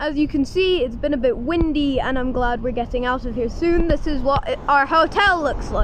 As you can see, it's been a bit windy and I'm glad we're getting out of here soon. This is what it, our hotel looks like.